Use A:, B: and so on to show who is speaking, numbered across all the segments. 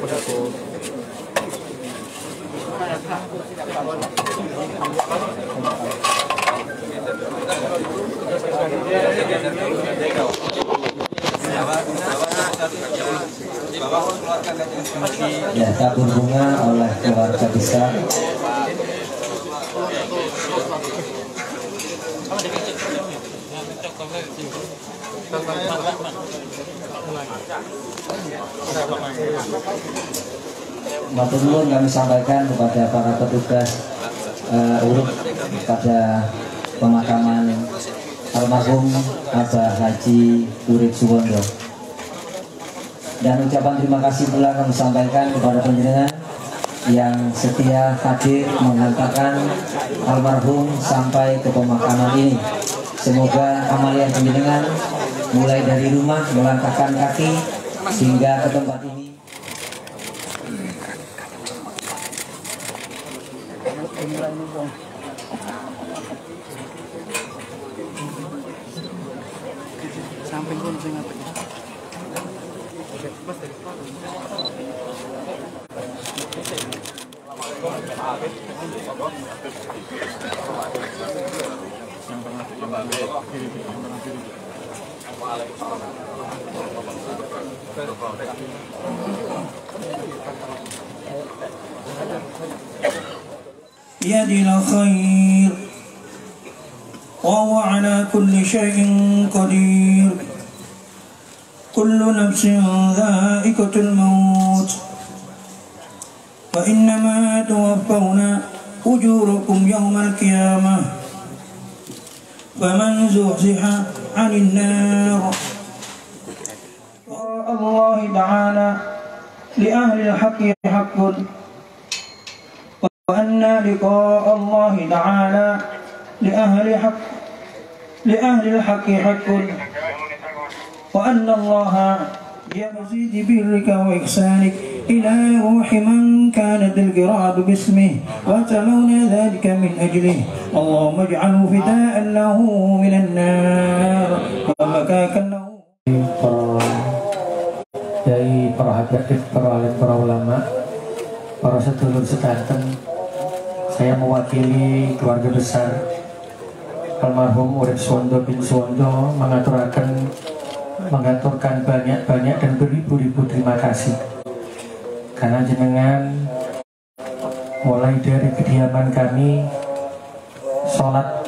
A: Ya, tabur bunga oleh keluarga besar Matur nuwun kami sampaikan kepada para petugas uh, urut pada pemakaman almarhum Abah Haji Urip Suwondo. Dan ucapan terima kasih pula kami sampaikan kepada penjenengan yang setia hadir mengantarkan almarhum sampai ke pemakaman ini. Semoga amalan penjenengan mulai dari rumah melangkahkan kaki hingga ke tempat ini.
B: Samping pun sing apa
C: يد الخير وهو على كل شيء قدير. كل نفس ذائقة الموت. وإنما توفون أجوركم يوم القيامة. فمن زحزح عن النار. الله تعالى لأهل الحق حق وأن لقاء الله تعالى لأهل حق لأهل الحق حق. وأن الله يزيد برك وإحسانك إلى روح من كانت القراءة باسمه وتلون ذلك من أجله اللهم اجعله فداء له من النار ومكاكا له
D: dari para habaib, para alim, para ulama, para sedulur sedanten, saya mewakili keluarga besar almarhum Urip Suwondo bin Suwondo mengaturakan mengaturkan banyak-banyak dan beribu-ribu terima kasih. Karena jenengan mulai dari kediaman kami sholat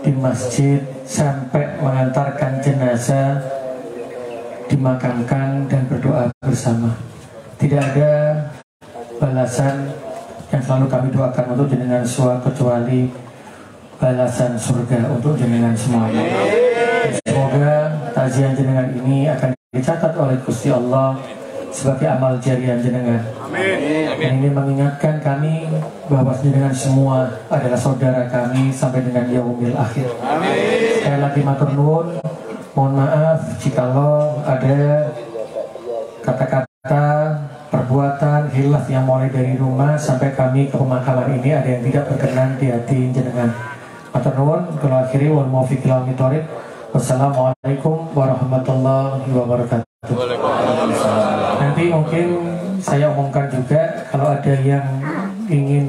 D: di masjid sampai mengantarkan jenazah dimakamkan dan berdoa bersama. Tidak ada balasan yang selalu kami doakan untuk jenengan semua kecuali balasan surga untuk jenengan semuanya taziah jenengan ini akan dicatat oleh Gusti Allah sebagai amal jariah jenengan. Dan ini mengingatkan kami bahwa jenengan semua adalah saudara kami sampai dengan yaumil akhir. Sekali lagi matur nuwun, mohon maaf jikalau ada kata-kata perbuatan hilaf yang mulai dari rumah sampai kami ke pemakaman ini ada yang tidak berkenan di hati jenengan. Matur nuwun, kalau akhiri wal muwaffiq Wassalamualaikum warahmatullahi wabarakatuh. Nanti mungkin saya umumkan juga kalau ada yang ingin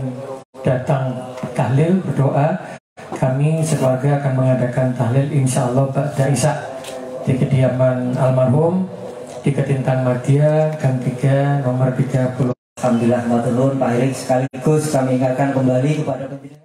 D: datang tahlil berdoa, kami sekeluarga akan mengadakan tahlil insya Allah Ba'da Isya di kediaman almarhum di Ketintang Madia Gang 3 nomor 30.
A: Alhamdulillah matur nuwun Pak Erik sekaligus kami ingatkan kembali kepada penjelasan